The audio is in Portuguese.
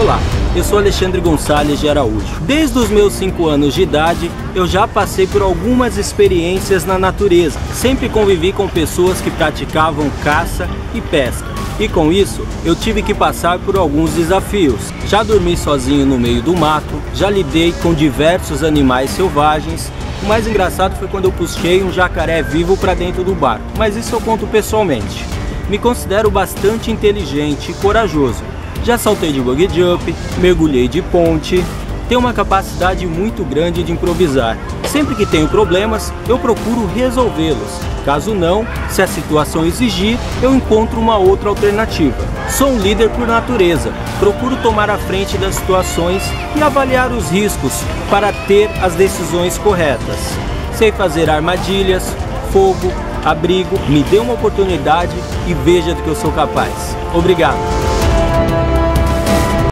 Olá, eu sou Alexandre Gonçalves de Araújo. Desde os meus 5 anos de idade, eu já passei por algumas experiências na natureza. Sempre convivi com pessoas que praticavam caça e pesca. E com isso, eu tive que passar por alguns desafios. Já dormi sozinho no meio do mato, já lidei com diversos animais selvagens. O mais engraçado foi quando eu puxei um jacaré vivo para dentro do barco, mas isso eu conto pessoalmente. Me considero bastante inteligente e corajoso, já saltei de bug jump, mergulhei de ponte, tenho uma capacidade muito grande de improvisar. Sempre que tenho problemas, eu procuro resolvê-los. Caso não, se a situação exigir, eu encontro uma outra alternativa. Sou um líder por natureza, procuro tomar a frente das situações e avaliar os riscos para ter as decisões corretas. Sei fazer armadilhas, fogo, abrigo, me dê uma oportunidade e veja do que eu sou capaz. Obrigado!